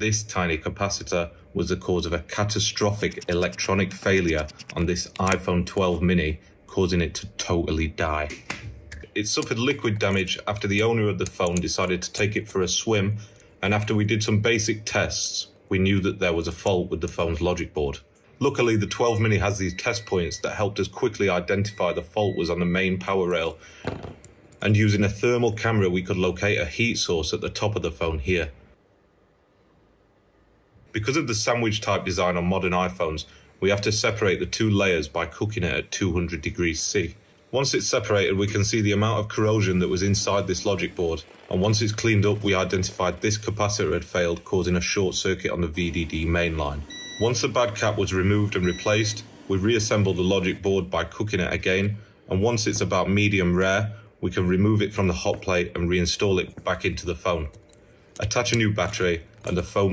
This tiny capacitor was the cause of a catastrophic electronic failure on this iPhone 12 mini, causing it to totally die. It suffered liquid damage after the owner of the phone decided to take it for a swim, and after we did some basic tests, we knew that there was a fault with the phone's logic board. Luckily, the 12 mini has these test points that helped us quickly identify the fault was on the main power rail. And using a thermal camera, we could locate a heat source at the top of the phone here. Because of the sandwich type design on modern iPhones, we have to separate the two layers by cooking it at 200 degrees C. Once it's separated, we can see the amount of corrosion that was inside this logic board. And once it's cleaned up, we identified this capacitor had failed, causing a short circuit on the VDD main line. Once the bad cap was removed and replaced, we reassembled the logic board by cooking it again, and once it's about medium rare, we can remove it from the hot plate and reinstall it back into the phone. Attach a new battery and the phone